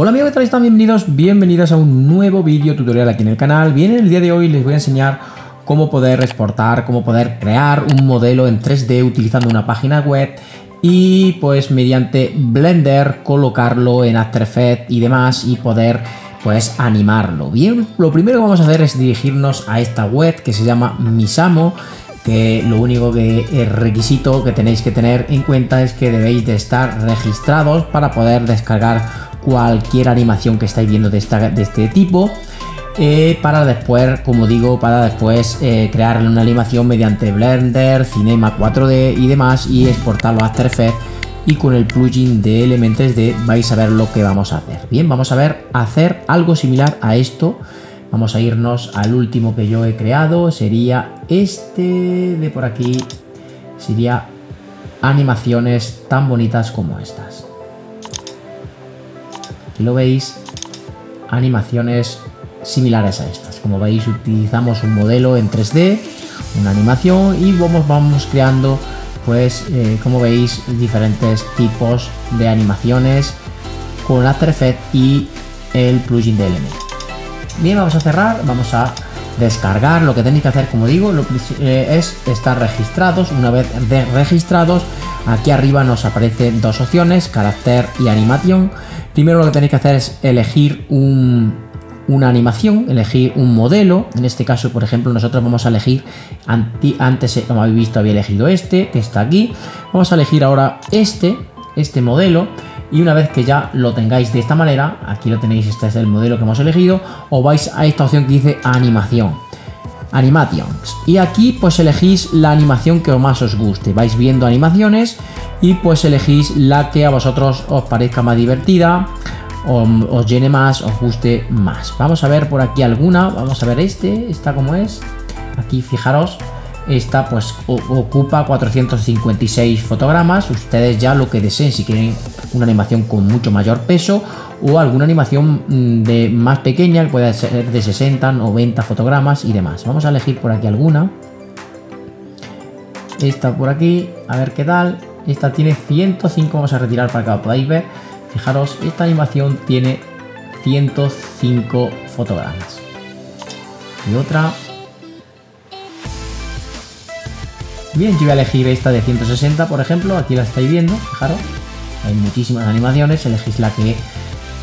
Hola amigos, ¿qué tal están? Bienvenidos, bienvenidas a un nuevo vídeo tutorial aquí en el canal. Bien, el día de hoy les voy a enseñar cómo poder exportar, cómo poder crear un modelo en 3D utilizando una página web y pues mediante Blender colocarlo en After Effects y demás y poder pues animarlo. Bien, lo primero que vamos a hacer es dirigirnos a esta web que se llama Misamo que lo único que es requisito que tenéis que tener en cuenta es que debéis de estar registrados para poder descargar cualquier animación que estáis viendo de, este tipo. Eh, para después, como digo, para después eh, crear una animación mediante Blender, Cinema 4D y demás y exportarlo a After Effects y con el plugin de Elementos de vais a ver lo que vamos a hacer. Bien, vamos a ver hacer algo similar a esto. Vamos a irnos al último que yo he creado, sería este de por aquí, sería animaciones tan bonitas como estas lo veis, animaciones similares a estas. Como veis, utilizamos un modelo en 3D, una animación y vamos, vamos creando, pues, eh, como veis, diferentes tipos de animaciones con After Effects y el plugin de Element. Bien, vamos a cerrar, vamos a descargar. Lo que tenéis que hacer, como digo, eh, es estar registrados. Una vez registrados, aquí arriba nos aparecen dos opciones, carácter y animación. Primero lo que tenéis que hacer es elegir una animación, elegir un modelo. En este caso, por ejemplo, nosotros vamos a elegir, antes, eh, como habéis visto, había elegido este, que está aquí. Vamos a elegir ahora este, este modelo. Y una vez que ya lo tengáis de esta manera, aquí lo tenéis, este es el modelo que hemos elegido, o vais a esta opción que dice animación. Animations. Y aquí pues elegís la animación que más os guste. Vais viendo animaciones y pues elegís la que a vosotros os parezca más divertida, os llene más, os guste más. Vamos a ver por aquí alguna. Vamos a ver este, esta como es. Aquí fijaros, esta pues ocupa 456 fotogramas. Ustedes ya lo que deseen, si quieren una animación con mucho mayor peso o alguna animación mm, de más pequeña que pueda ser de 60, 90 fotogramas y demás. Vamos a elegir por aquí alguna. Esta por aquí, a ver qué tal. Esta tiene 105, vamos a retirar para que lo podáis ver. Fijaros, esta animación tiene 105 fotogramas. Y otra Bien, yo voy a elegir esta de 160, por ejemplo. Aquí la estáis viendo, fijaros. Hay muchísimas animaciones, elegís la que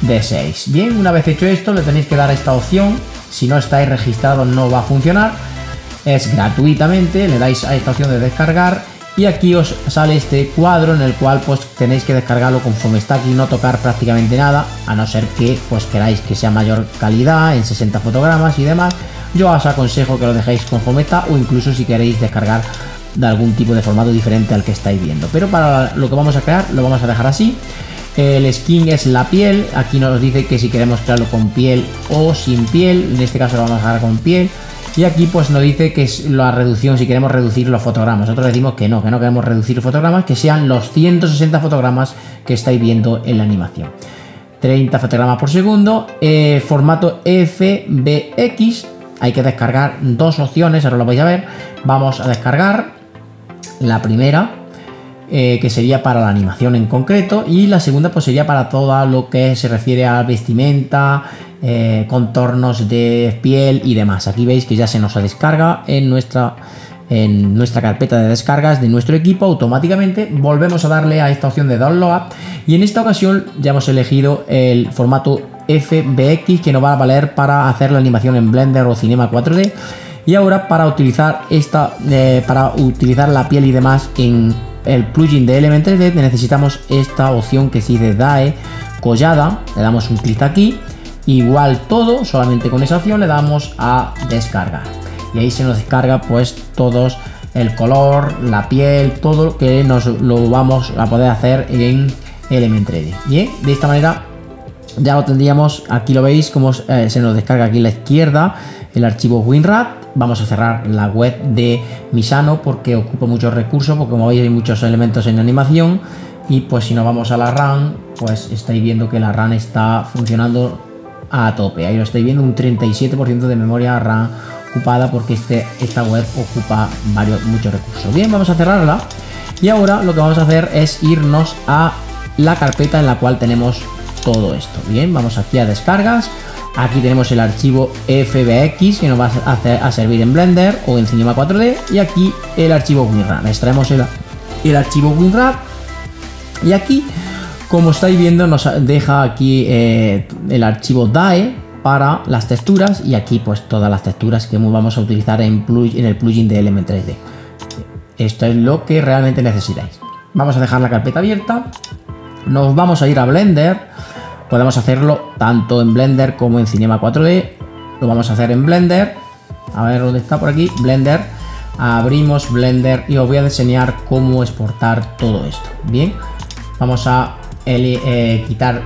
deseéis. Bien, una vez hecho esto, le tenéis que dar esta opción. Si no estáis registrados no va a funcionar. Es gratuitamente, le dais a esta opción de descargar y aquí os sale este cuadro en el cual pues tenéis que descargarlo conforme está aquí, no tocar prácticamente nada, a no ser que pues queráis que sea mayor calidad en 60 fotogramas y demás. Yo os aconsejo que lo dejéis conforme está o incluso si queréis descargar de algún tipo de formato diferente al que estáis viendo. Pero para lo que vamos a crear lo vamos a dejar así. El skin es la piel. Aquí nos dice que si queremos crearlo con piel o sin piel. En este caso lo vamos a dejar con piel. Y aquí pues nos dice que es la reducción, si queremos reducir los fotogramas. Nosotros decimos que no, que no queremos reducir fotogramas, que sean los 160 fotogramas que estáis viendo en la animación. 30 fotogramas por segundo, eh, formato FBX, hay que descargar dos opciones, ahora lo vais a ver. Vamos a descargar la primera, eh, que sería para la animación en concreto, y la segunda pues sería para todo lo que se refiere a vestimenta, eh, contornos de piel y demás. Aquí veis que ya se nos descarga en nuestra, en nuestra carpeta de descargas de nuestro equipo automáticamente. Volvemos a darle a esta opción de download y en esta ocasión ya hemos elegido el formato FBX que nos va a valer para hacer la animación en Blender o Cinema 4D y ahora para utilizar esta, para utilizar la piel y demás en el plugin de Element 3D necesitamos esta opción que si de DAE collada, le damos un clic aquí, igual todo, solamente con esa opción le damos a descargar. Y ahí se nos descarga pues todos el color, la piel, todo lo que nos lo vamos a poder hacer en Element 3D. Bien, de esta manera ya lo tendríamos, aquí lo veis como eh, se nos descarga aquí a la izquierda el archivo WinRAR vamos a cerrar la web de Misano porque ocupa muchos recursos, porque como veis hay muchos elementos en animación y pues si nos vamos a la RAM, pues estáis viendo que la RAM está funcionando a tope. Ahí lo estáis viendo, un 37% de memoria RAM ocupada porque este, esta web ocupa varios, muchos recursos. Bien, vamos a cerrarla y ahora lo que vamos a hacer es irnos a la carpeta en la cual tenemos todo esto. Bien, vamos aquí a descargas. Aquí tenemos el archivo FBX que nos va a, servir en Blender o en Cinema 4D. Y aquí el archivo WinRAR. Extraemos el, el archivo WinRAR. Y aquí, como estáis viendo, nos deja aquí eh, el archivo DAE para las texturas. Y aquí pues todas las texturas que vamos a utilizar en, en el plugin de Element 3D. Esto es lo que realmente necesitáis. Vamos a dejar la carpeta abierta. Nos vamos a ir a Blender Podemos hacerlo tanto en Blender como en Cinema 4D. Lo vamos a hacer en Blender. A ver dónde está por aquí. Blender. Abrimos Blender y os voy a enseñar cómo exportar todo esto. Bien, vamos a eh, quitar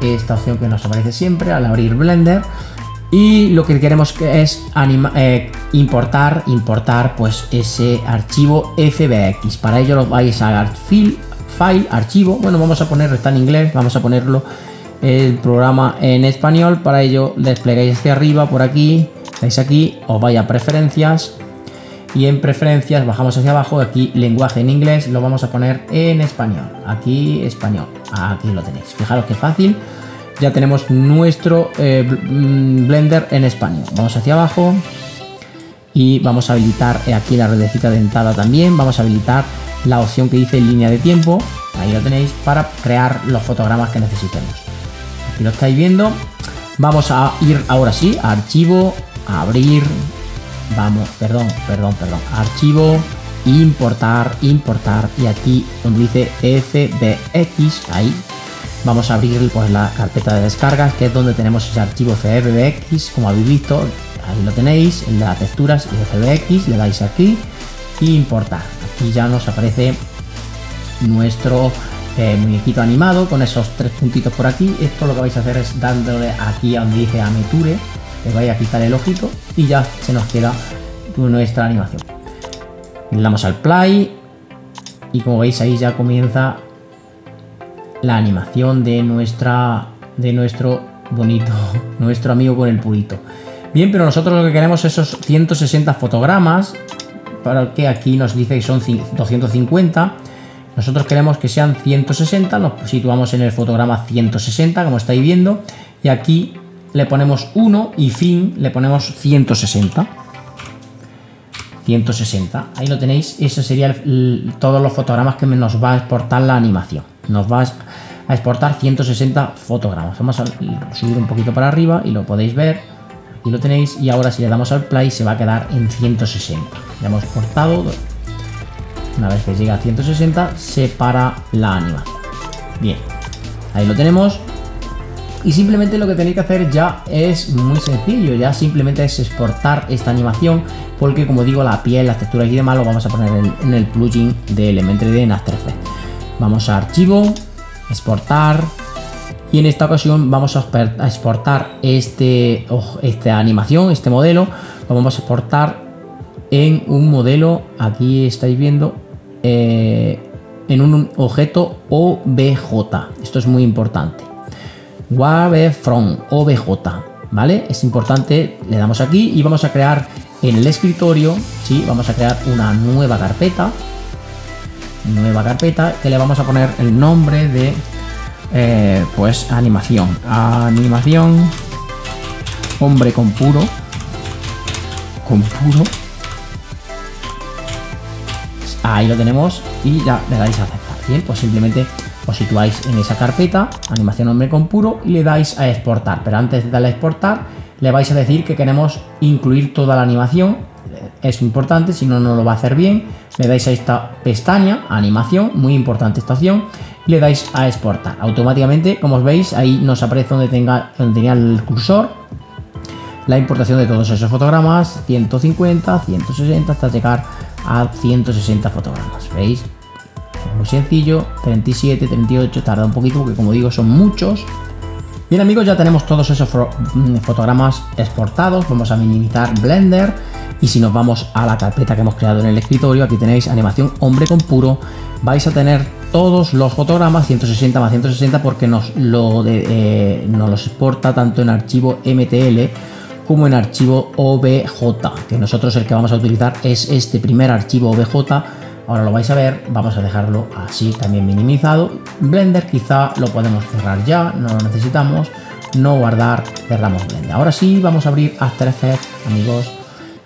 esta opción que nos aparece siempre al abrir Blender. Y lo que queremos es eh, importar, importar pues ese archivo FBX. Para ello lo vais a file, file, archivo. Bueno, vamos a ponerlo, está en inglés, vamos a ponerlo el programa en español. Para ello desplegáis hacia arriba por aquí, veis aquí, os vaya a preferencias y en preferencias bajamos hacia abajo, aquí lenguaje en inglés, lo vamos a poner en español. Aquí español, aquí lo tenéis. Fijaros que fácil. Ya tenemos nuestro eh, mm, Blender en español. Vamos hacia abajo y vamos a habilitar aquí la redecita dentada también. Vamos a habilitar la opción que dice línea de tiempo. Ahí lo tenéis para crear los fotogramas que necesitemos lo estáis viendo. Vamos a ir ahora sí a archivo, abrir, vamos, perdón, perdón, perdón, archivo, importar, importar y aquí donde dice FBX, ahí vamos a abrir pues la carpeta de descargas que es donde tenemos ese archivo FBX, como habéis visto, ahí lo tenéis, en las texturas y FBX, le dais aquí y importar. Aquí ya nos aparece nuestro eh, muñequito animado con esos tres puntitos por aquí. Esto lo que vais a hacer es dándole aquí a donde dice Ameture, le vais a quitar el ojito y ya se nos queda nuestra animación. Le damos al play y como veis ahí ya comienza la animación de nuestra de nuestro bonito, nuestro amigo con el purito. Bien, pero nosotros lo que queremos es esos 160 fotogramas, para que aquí nos dice que son 250 nosotros queremos que sean 160, nos situamos en el fotograma 160, como estáis viendo, y aquí le ponemos 1 y fin le ponemos 160. 160, ahí lo tenéis, ese sería todos los fotogramas que nos va a exportar la animación. Nos va a exportar 160 fotogramas. Vamos a subir un poquito para arriba y lo podéis ver. Aquí lo tenéis y ahora si le damos al play se va a quedar en 160. Ya hemos cortado una vez que llega a 160, se para la animación. Bien, ahí lo tenemos. Y simplemente lo que tenéis que hacer ya es muy sencillo, ya simplemente es exportar esta animación, porque como digo, la piel, las texturas y demás lo vamos a poner en, el plugin de Element 3D en After Effects. Vamos a archivo, exportar, y en esta ocasión vamos a exportar este, esta animación, este modelo, lo vamos a exportar en un modelo, aquí estáis viendo, eh, en un objeto OBJ. Esto es muy importante. Wave from OBJ, ¿vale? Es importante, le damos aquí y vamos a crear en el escritorio, sí, vamos a crear una nueva carpeta. Nueva carpeta que le vamos a poner el nombre de, eh, pues, animación. Animación, hombre con puro, con puro Ahí lo tenemos y ya le dais a aceptar. Bien, pues simplemente os situáis en esa carpeta, animación hombre con puro, y le dais a exportar. Pero antes de darle a exportar, le vais a decir que queremos incluir toda la animación. Es importante, si no, no lo va a hacer bien. Le dais a esta pestaña, animación, muy importante esta opción, y le dais a exportar. Automáticamente, como os veis, ahí nos aparece donde, tenga, donde tenía el cursor, la importación de todos esos fotogramas, 150, 160, hasta llegar a 160 fotogramas. ¿Veis? muy sencillo, 37, 38, tarda un poquito porque como digo son muchos. Bien amigos, ya tenemos todos esos mm, fotogramas exportados, vamos a minimizar Blender y si nos vamos a la carpeta que hemos creado en el escritorio, aquí tenéis animación hombre con puro, vais a tener todos los fotogramas 160 más 160 porque nos, lo eh, nos los exporta tanto en archivo MTL como en archivo OBJ, que nosotros el que vamos a utilizar es este primer archivo OBJ ahora lo vais a ver, vamos a dejarlo así también minimizado. Blender quizá lo podemos cerrar ya, no lo necesitamos, no guardar, cerramos Blender. Ahora sí, vamos a abrir After Effects, amigos,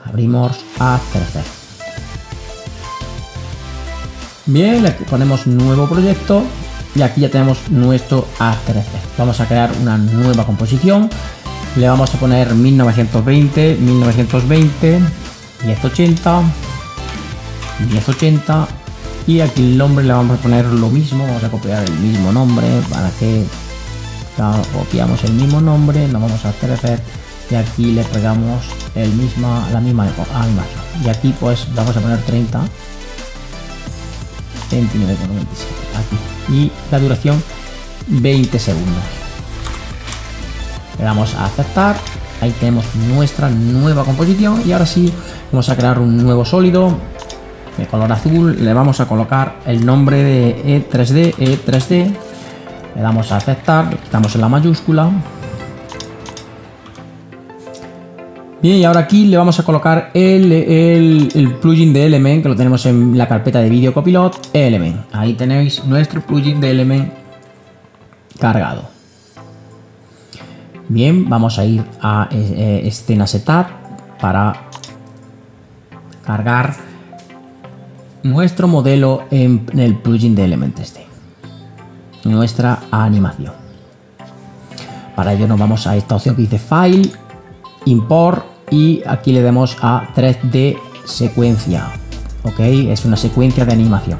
abrimos After Effects. Bien, le ponemos nuevo proyecto y aquí ya tenemos nuestro After Effects. Vamos a crear una nueva composición. Le vamos a poner 1920, 1920, 1080, 1080 y aquí el nombre le vamos a poner lo mismo. Vamos a copiar el mismo nombre para que copiamos el mismo nombre, nos vamos a After Effects y aquí le pegamos el misma, la misma animación. Y aquí pues vamos a poner 30 29,97 aquí y la duración 20 segundos le damos a aceptar ahí tenemos nuestra nueva composición y ahora sí vamos a crear un nuevo sólido de color azul le vamos a colocar el nombre de E3D E3D le damos a aceptar quitamos la mayúscula Bien, y ahora aquí le vamos a colocar el, plugin de Element, que lo tenemos en la carpeta de vídeo copilot, Element. Ahí tenéis nuestro plugin de Element cargado. Bien, vamos a ir a eh, escena setup para cargar nuestro modelo en, el plugin de Element. Nuestra animación. Para ello nos vamos a esta opción que dice File, Import y aquí le damos a 3D secuencia. Ok, es una secuencia de animación.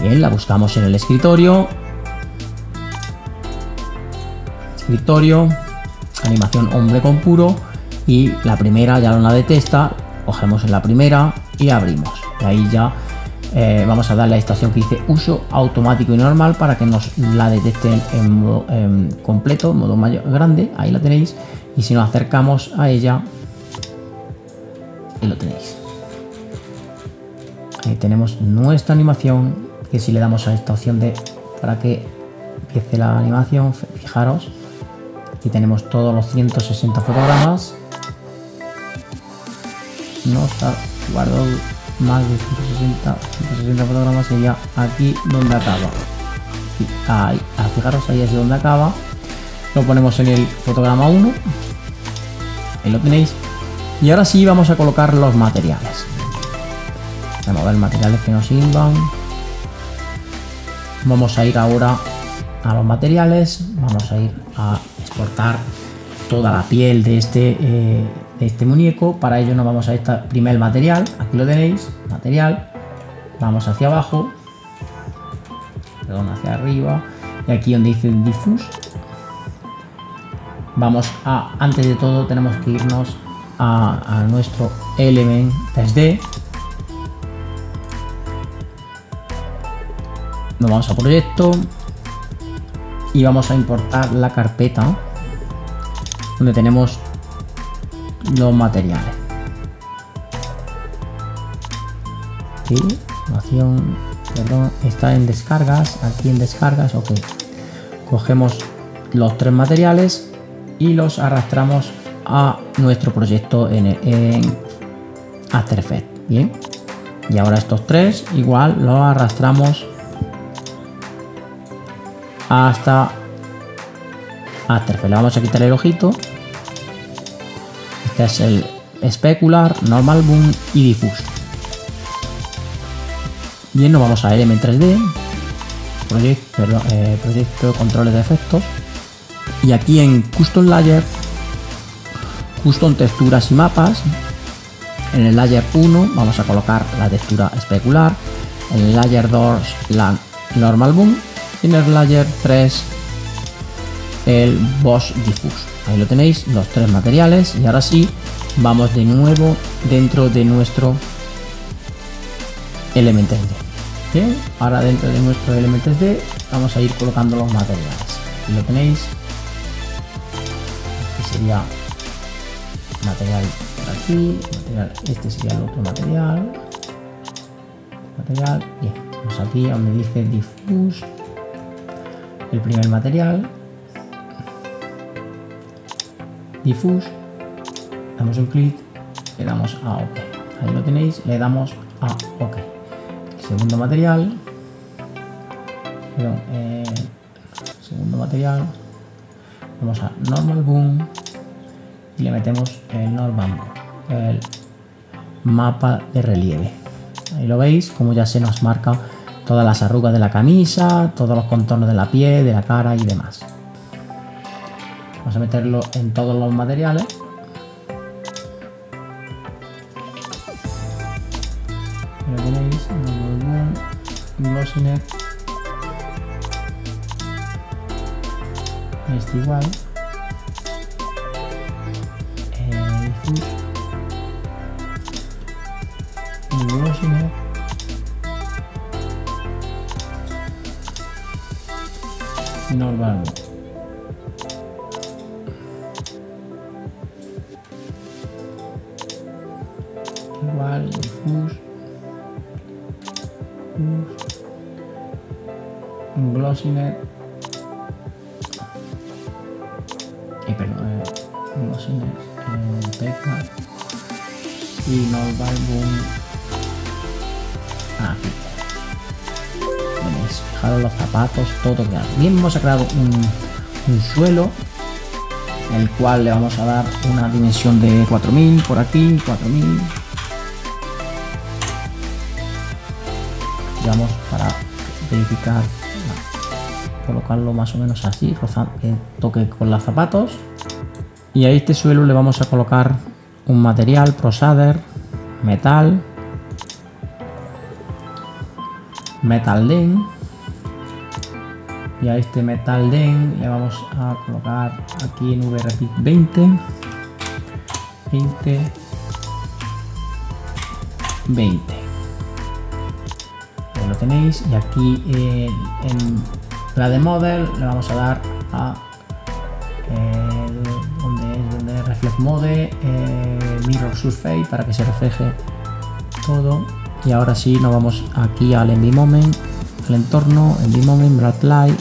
Bien, la buscamos en el escritorio. Escritorio, animación hombre con puro y la primera ya no la detesta. Cogemos en la primera y abrimos. Y ahí ya eh, vamos a darle a esta estación que dice uso automático y normal para que nos la detecte en modo completo, en modo mayor, grande. Ahí la tenéis. Y si nos acercamos a ella, y lo tenéis. Ahí tenemos nuestra animación, que si le damos a esta opción de para que empiece la animación, fijaros, aquí tenemos todos los 160 fotogramas. No está guardado más de 160, 160 fotogramas sería aquí donde acaba. Ahí, ah, fijaros ahí es donde acaba. Lo ponemos en el fotograma 1. Ahí lo tenéis y ahora sí vamos a colocar los materiales. Vamos a ver materiales que nos sirvan. Vamos a ir ahora a los materiales. Vamos a ir a exportar toda la piel de este, eh, de este muñeco. Para ello nos vamos a este primer material. Aquí lo tenéis. Material. Vamos hacia abajo. Perdón, hacia arriba. Y aquí donde dice diffuse. Vamos a, antes de todo tenemos que irnos a, nuestro element 3D. Nos vamos a proyecto y vamos a importar la carpeta donde tenemos los materiales. Aquí, perdón, está en descargas, aquí en descargas, ok. Cogemos los tres materiales y los arrastramos a nuestro proyecto en, After Effects. Bien. Y ahora estos tres igual los arrastramos hasta After Effects. Le vamos a quitar el ojito. Este es el especular, normal boom y diffuse. Bien, nos vamos a Element 3D, proyecto, eh, proyecto controles de efectos. Y aquí en Custom Layer Custom texturas y mapas. En el layer 1 vamos a colocar la textura especular. En el layer 2 la normal boom. El layer 3 el boss diffuse. Ahí lo tenéis, los tres materiales. Y ahora sí, vamos de nuevo dentro de nuestro Element 3D. Bien, ahora dentro de nuestro Element 3D vamos a ir colocando los materiales. Ahí lo tenéis. Este sería material aquí, material, este sería el otro material, material, bien, vamos aquí donde dice diffuse, el primer material, diffuse, damos un clic, le damos a OK, ahí lo tenéis, le damos a OK. segundo material. Perdón, eh, segundo material. Vamos a normal boom y le metemos el normal boom, el mapa de relieve. Ahí lo veis, como ya se nos marca todas las arrugas de la camisa, todos los contornos de la piel, de la cara y demás. Vamos a meterlo en todos los materiales. Lo tenéis, glossynet. Este igual. Normal. igual, diffuse, glossynet zapatos todo queda bien hemos creado un, suelo el cual le vamos a dar una dimensión de 4000 por aquí 4000 digamos para verificar colocarlo más o menos así rozando, toque con los zapatos. Y a este suelo le vamos a colocar un material prosader metal metal den y a este metal den le vamos a colocar aquí en VRPIC 20 20 20 lo tenéis y aquí eh, en la de model le vamos a dar a eh, donde es donde reflex mode eh, mirror surface para que se refleje todo. Y ahora sí nos vamos aquí al envy moment al entorno envy moment bright light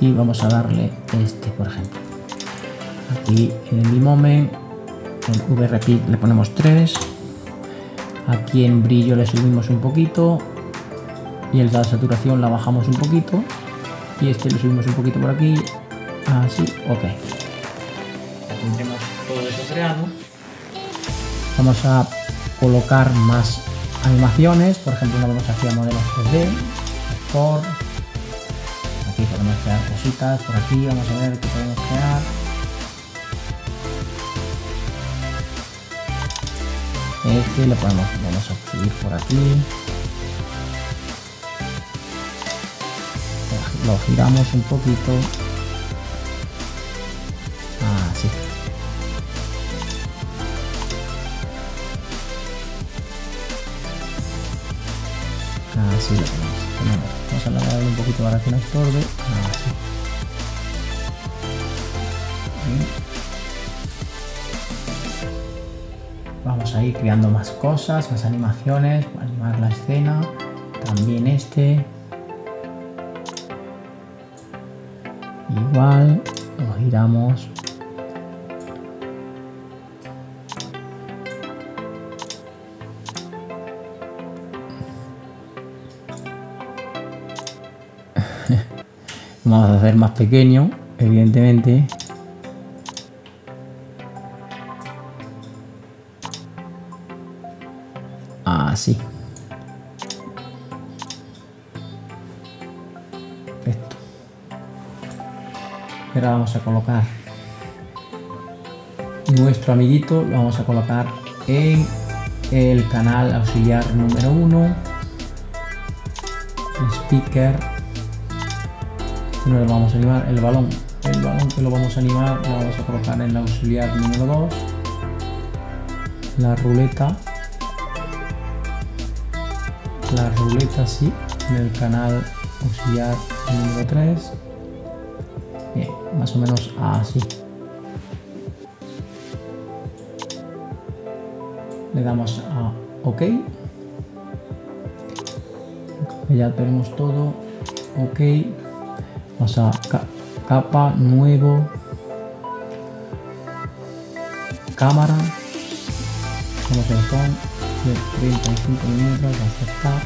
y vamos a darle este por ejemplo. Aquí en envy moment en VRP le ponemos 3 Aquí en brillo le subimos un poquito. Y el la saturación la bajamos un poquito. Y este le subimos un poquito por aquí. Así, ok. Ya tendremos todo eso creado. Vamos a colocar más animaciones, por ejemplo, nos vamos aquí a modelos 3D, por cositas, por aquí vamos a ver qué podemos crear. Este le podemos, vamos a subir por aquí. Lo giramos un poquito. Poquito para que no estorbe. Vamos a ir creando más cosas, más animaciones, para animar la escena. También este. Igual, lo giramos. Vamos a hacer más pequeño, evidentemente. Así. Esto. Ahora vamos a colocar nuestro amiguito, lo vamos a colocar en el canal auxiliar número 1. Speaker. No le vamos a animar el balón. El balón que lo vamos a animar lo vamos a colocar en el auxiliar número 2. La ruleta. La ruleta así en el canal auxiliar número 3 bien, más o menos así. Le damos a ok. Ya tenemos todo. Ok vamos a capa nuevo cámara a con de 35 milímetros, aceptar.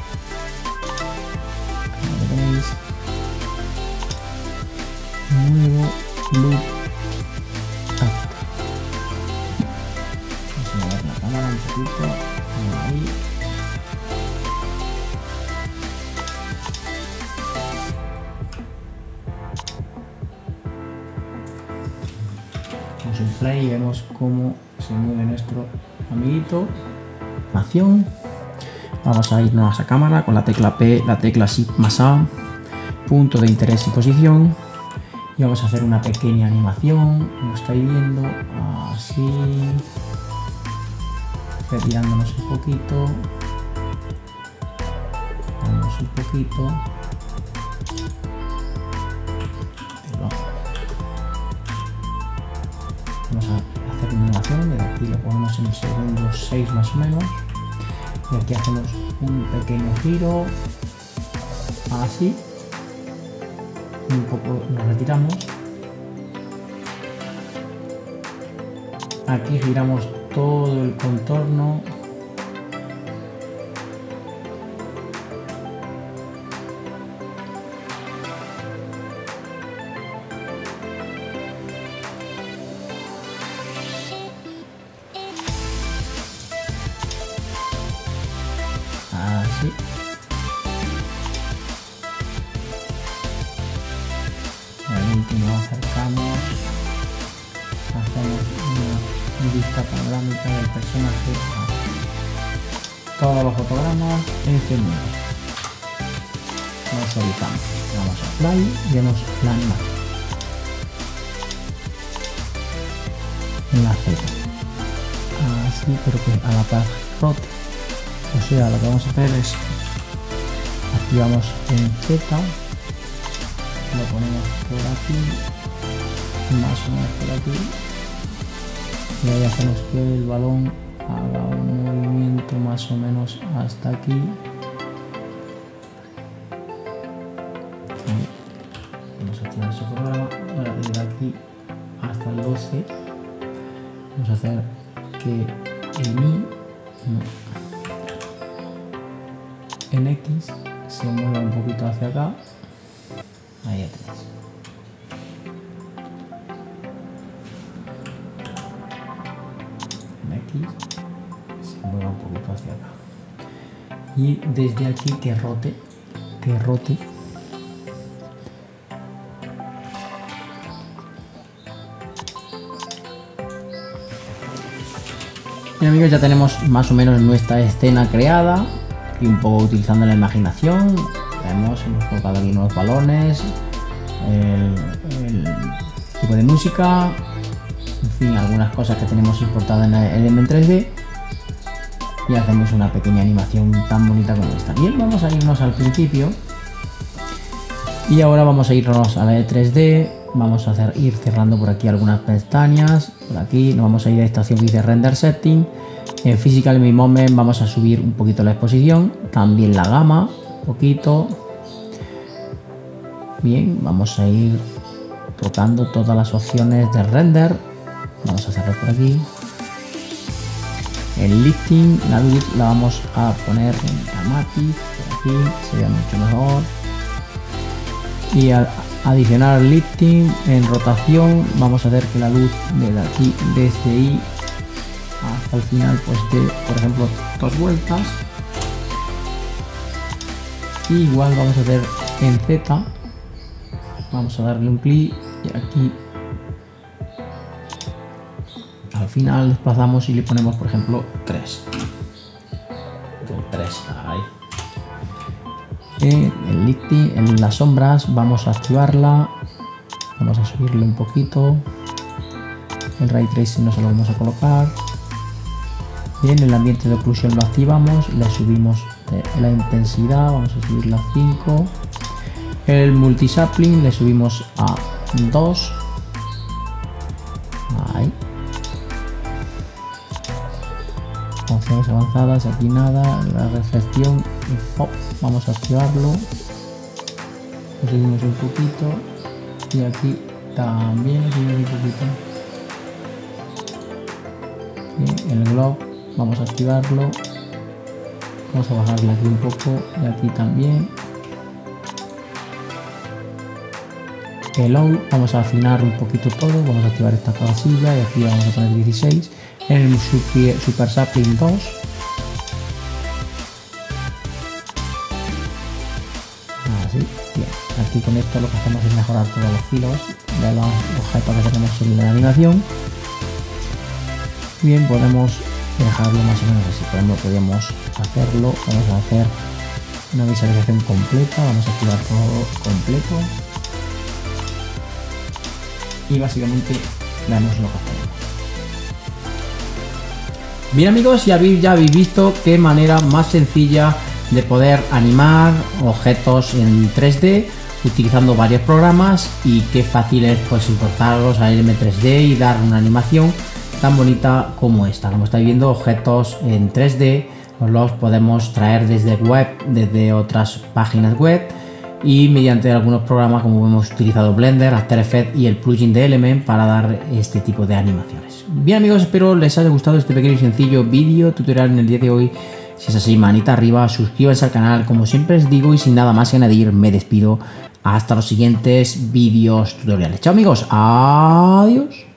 Como tenéis. Nuevo loop cómo se mueve nuestro amiguito. Acción. Vamos a irnos a cámara con la tecla P, la tecla Shift más A, punto de interés y posición. Y vamos a hacer una pequeña animación, como estáis viendo, así, retirándonos un poquito, vamos un poquito. Aquí lo ponemos en el segundo 6 más o menos. Y aquí hacemos un pequeño giro, así. Un poco nos retiramos. Aquí giramos todo el contorno. Vista panorámica del personaje. Todos los fotogramas encendidos. Nos soltamos. Vamos a play y vemos la animación. La Z. Así, pero que a la par rote. O sea, lo que vamos a hacer es activamos en Z, lo ponemos por aquí, más o menos por aquí, y ahí hacemos que el balón haga un movimiento más o menos hasta aquí. Vamos a activar ese programa, ahora desde aquí hasta el 12 vamos a hacer que el mi no, en X se mueva un poquito hacia acá. Ahí ya se mueva un poquito hacia acá. Y desde aquí que rote, que rote. Bien amigos, ya tenemos más o menos nuestra escena creada y un poco utilizando la imaginación. Vemos, hemos colocado aquí unos balones, el, tipo de música, algunas cosas que tenemos importadas en el Element 3D y hacemos una pequeña animación tan bonita como esta. Bien, vamos a irnos al principio y ahora vamos a irnos a la de 3D. Vamos a hacer, ir cerrando por aquí algunas pestañas. Por aquí nos vamos a ir a esta opción que dice Render Setting. En Physical Mi Moment vamos a subir un poquito la exposición, también la gama, un poquito. Bien, vamos a ir tocando todas las opciones de render. Vamos a cerrar por aquí. El lifting, la luz la vamos a poner en dramatic, por aquí, sería mucho mejor. Y al adicionar lifting en rotación, vamos a hacer que la luz de aquí, desde ahí hasta el final pues de por ejemplo dos vueltas igual vamos a hacer en Z vamos a darle un clic y aquí final desplazamos y le ponemos por ejemplo 3 3 ahí el lifting en las sombras vamos a activarla. Vamos a subirle un poquito. El ray tracing no se lo vamos a colocar. Bien, el ambiente de oclusión lo activamos, le subimos la intensidad, vamos a subirla a 5. El multisapling le subimos a 2. Avanzadas, aquí nada, la reflexión, vamos a activarlo. Lo subimos un poquito y aquí también lo subimos un poquito. El globo vamos a activarlo Vamos a bajarla aquí un poco y aquí también. El low, vamos a afinar un poquito todo, vamos a activar esta casilla y aquí vamos a poner 16. En el Super, super Sapling 2 con esto lo que hacemos es mejorar todos los filos de los objetos que tenemos en la animación. Bien, podemos dejarlo más o menos así. Por ejemplo, podemos hacerlo, vamos a hacer una visualización completa, vamos a activar todo completo. Y básicamente vemos lo que hacemos. Bien amigos, ya habéis, ya habéis visto qué manera más sencilla de poder animar objetos en 3D utilizando varios programas y qué fácil es pues importarlos a M3D y dar una animación tan bonita como esta. Como estáis viendo, objetos en 3D los podemos traer desde web, desde otras páginas web y mediante algunos programas como hemos utilizado Blender, After Effects y el plugin de Element para dar este tipo de animaciones. Bien amigos, espero les haya gustado este pequeño y sencillo vídeo tutorial en el día de hoy. Si es así, manita arriba, suscríbanse al canal, como siempre les digo, y sin nada más que añadir, me despido. Hasta los siguientes vídeos tutoriales. Chao amigos, adiós.